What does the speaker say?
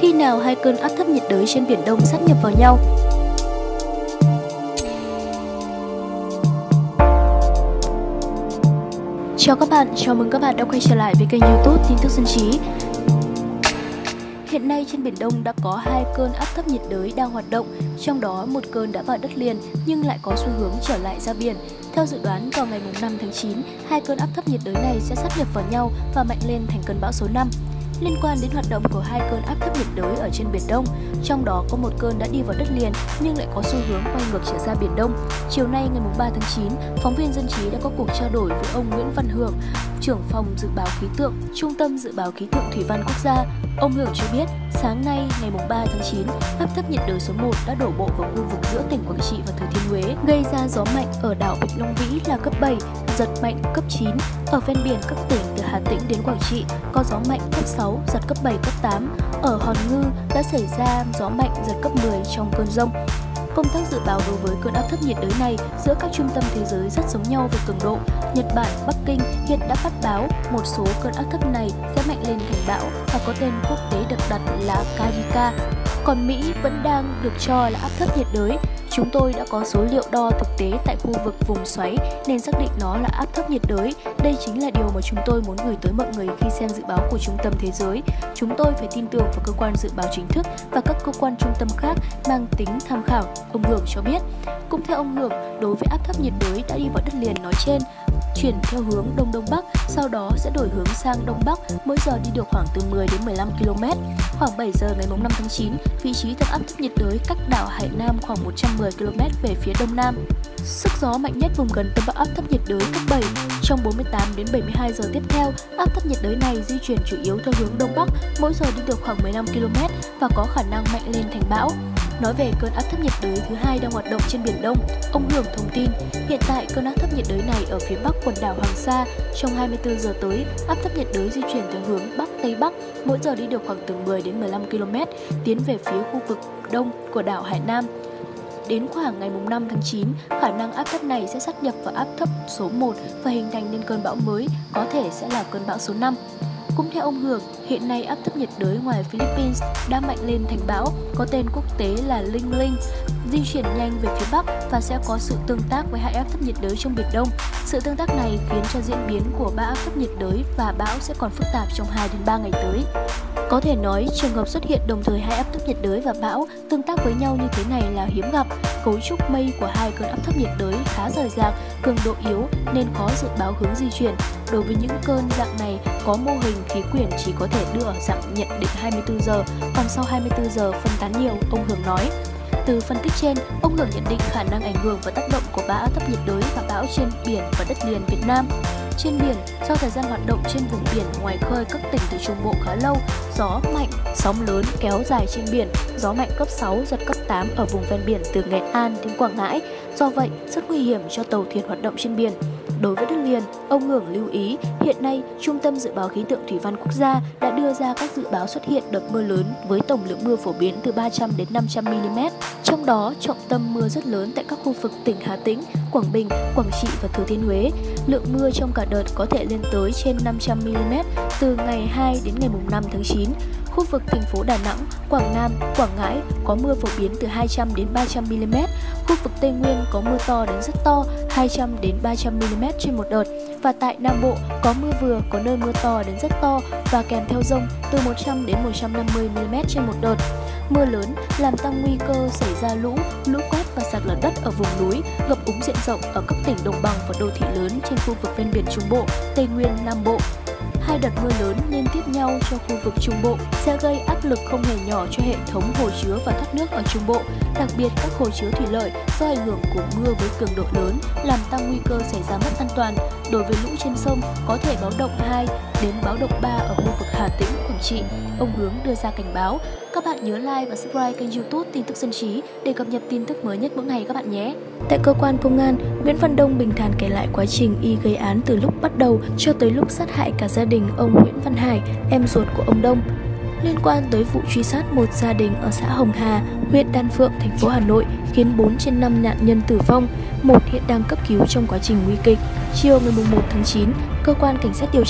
Khi nào hai cơn áp thấp nhiệt đới trên Biển Đông sát nhập vào nhau? Chào các bạn, chào mừng các bạn đã quay trở lại với kênh youtube Tin tức Dân Trí Hiện nay trên Biển Đông đã có hai cơn áp thấp nhiệt đới đang hoạt động, trong đó một cơn đã vào đất liền nhưng lại có xu hướng trở lại ra biển. Theo dự đoán, vào ngày 5 tháng 9, hai cơn áp thấp nhiệt đới này sẽ sát nhập vào nhau và mạnh lên thành cơn bão số 5 liên quan đến hoạt động của hai cơn áp thấp nhiệt đới ở trên Biển Đông. Trong đó có một cơn đã đi vào đất liền nhưng lại có xu hướng quay ngược trở ra Biển Đông. Chiều nay ngày 3 tháng 9, phóng viên Dân trí đã có cuộc trao đổi với ông Nguyễn Văn Hưởng, trưởng phòng dự báo khí tượng, Trung tâm Dự báo Khí tượng Thủy văn Quốc gia. Ông Hưởng cho biết, sáng nay ngày 3 tháng 9, áp thấp nhiệt đới số 1 đã đổ bộ vào khu vực giữa tỉnh Quảng Trị và Thừa Thiên Huế, gây ra gió mạnh ở đảo Bạch Long Vĩ là cấp 7, giật mạnh cấp 9. Ở ven biển các tỉnh Hà Tĩnh đến Quảng Trị có gió mạnh cấp 6, giật cấp 7, cấp 8. Ở Hòn Ngư đã xảy ra gió mạnh giật cấp 10 trong cơn rông. Công tác dự báo đối với cơn áp thấp nhiệt đới này giữa các trung tâm thế giới rất giống nhau về cường độ. Nhật Bản, Bắc Kinh hiện đã phát báo một số cơn áp thấp này sẽ mạnh lên thành bão và có tên quốc tế được đặt là Karika. Còn Mỹ vẫn đang được cho là áp thấp nhiệt đới Chúng tôi đã có số liệu đo thực tế tại khu vực vùng xoáy nên xác định nó là áp thấp nhiệt đới. Đây chính là điều mà chúng tôi muốn gửi tới mọi người khi xem dự báo của Trung tâm Thế giới. Chúng tôi phải tin tưởng vào cơ quan dự báo chính thức và các cơ quan trung tâm khác mang tính tham khảo, ông Hưởng cho biết. Cũng theo ông Hưởng, đối với áp thấp nhiệt đới đã đi vào đất liền nói trên, chuyển theo hướng đông đông bắc, sau đó sẽ đổi hướng sang đông bắc, mỗi giờ đi được khoảng từ 10 đến 15 km. Khoảng 7 giờ ngày 5 tháng 9, vị trí tâm áp thấp nhiệt đới cách đảo Hải Nam khoảng 110 km về phía đông nam. Sức gió mạnh nhất vùng gần tâm bão áp thấp nhiệt đới cấp 7. Trong 48 đến 72 giờ tiếp theo, áp thấp nhiệt đới này di chuyển chủ yếu theo hướng đông bắc, mỗi giờ đi được khoảng 15 km và có khả năng mạnh lên thành bão. Nói về cơn áp thấp nhiệt đới thứ hai đang hoạt động trên Biển Đông, ông Hưởng thông tin hiện tại cơn áp thấp nhiệt đới này ở phía bắc quần đảo Hoàng Sa. Trong 24 giờ tới, áp thấp nhiệt đới di chuyển theo hướng Bắc Tây Bắc, mỗi giờ đi được khoảng từ 10 đến 15 km, tiến về phía khu vực đông của đảo Hải Nam. Đến khoảng ngày 5 tháng 9, khả năng áp thấp này sẽ sát nhập vào áp thấp số 1 và hình thành nên cơn bão mới, có thể sẽ là cơn bão số 5. Cũng theo ông Hưởng, hiện nay áp thấp nhiệt đới ngoài Philippines đã mạnh lên thành bão, có tên quốc tế là Linh Linh, di chuyển nhanh về phía Bắc và sẽ có sự tương tác với hai áp thấp nhiệt đới trong Biển Đông. Sự tương tác này khiến cho diễn biến của bão áp thấp nhiệt đới và bão sẽ còn phức tạp trong 2 đến 3 ngày tới. Có thể nói, trường hợp xuất hiện đồng thời hai áp thấp nhiệt đới và bão tương tác với nhau như thế này là hiếm gặp. Cấu trúc mây của hai cơn áp thấp nhiệt đới khá rời rạc, cường độ yếu nên khó dự báo hướng di chuyển. Đối với những cơn dạng này, có mô hình khí quyển chỉ có thể đưa ở dạng nhận định 24 giờ, còn sau 24 giờ phân tán nhiều, ông Hưởng nói. Từ phân tích trên, ông Hưởng nhận định khả năng ảnh hưởng và tác động của bão thấp nhiệt đới và bão trên biển và đất liền Việt Nam. Trên biển, do thời gian hoạt động trên vùng biển ngoài khơi các tỉnh từ Trung Bộ khá lâu, gió mạnh, sóng lớn kéo dài trên biển, gió mạnh cấp 6, giật cấp 8 ở vùng ven biển từ Nghệ An đến Quảng Ngãi. Do vậy, rất nguy hiểm cho tàu thuyền hoạt động trên biển. Đối với đất liền, ông Ngưỡng lưu ý hiện nay Trung tâm Dự báo Khí tượng Thủy văn Quốc gia đã đưa ra các dự báo xuất hiện đợt mưa lớn với tổng lượng mưa phổ biến từ 300 đến 500 mm. Trong đó, trọng tâm mưa rất lớn tại các khu vực tỉnh Hà Tĩnh, Quảng Bình, Quảng Trị và Thừa Thiên Huế. Lượng mưa trong cả đợt có thể lên tới trên 500 mm từ ngày 2 đến ngày 5 tháng 9. Khu vực thành phố Đà Nẵng, Quảng Nam, Quảng Ngãi có mưa phổ biến từ 200 đến 300 mm. Khu vực Tây Nguyên có mưa to đến rất to, 200 đến 300 mm trên một đợt. Và tại Nam Bộ có mưa vừa, có nơi mưa to đến rất to và kèm theo rông từ 100 đến 150 mm trên một đợt. Mưa lớn làm tăng nguy cơ xảy ra lũ, lũ quét và sạt lở đất ở vùng núi, ngập úng diện rộng ở các tỉnh đồng bằng và đô thị lớn trên khu vực ven biển Trung Bộ, Tây Nguyên, Nam Bộ hai đợt mưa lớn liên tiếp nhau cho khu vực Trung Bộ sẽ gây áp lực không hề nhỏ cho hệ thống hồ chứa và thoát nước ở Trung Bộ, đặc biệt các hồ chứa thủy lợi do ảnh hưởng của mưa với cường độ lớn làm tăng nguy cơ xảy ra mất an toàn. Đối với lũ trên sông có thể báo động 2 đến báo động 3 ở khu vực Hà Tĩnh, Quảng Trị. Ông Hướng đưa ra cảnh báo. Các bạn nhớ like và subscribe kênh youtube tin tức dân trí để cập nhật tin tức mới nhất mỗi ngày các bạn nhé. Tại cơ quan công an, Nguyễn Văn Đông bình thản kể lại quá trình y gây án từ lúc bắt đầu cho tới lúc sát hại cả gia đình ông Nguyễn Văn Hải, em ruột của ông Đông. Liên quan tới vụ truy sát một gia đình ở xã Hồng Hà, huyện Đan Phượng, thành phố Hà Nội khiến 4 trên 5 nạn nhân tử vong, một hiện đang cấp cứu trong quá trình nguy kịch. Chiều ngày 1 tháng 9, cơ quan cảnh sát điều tra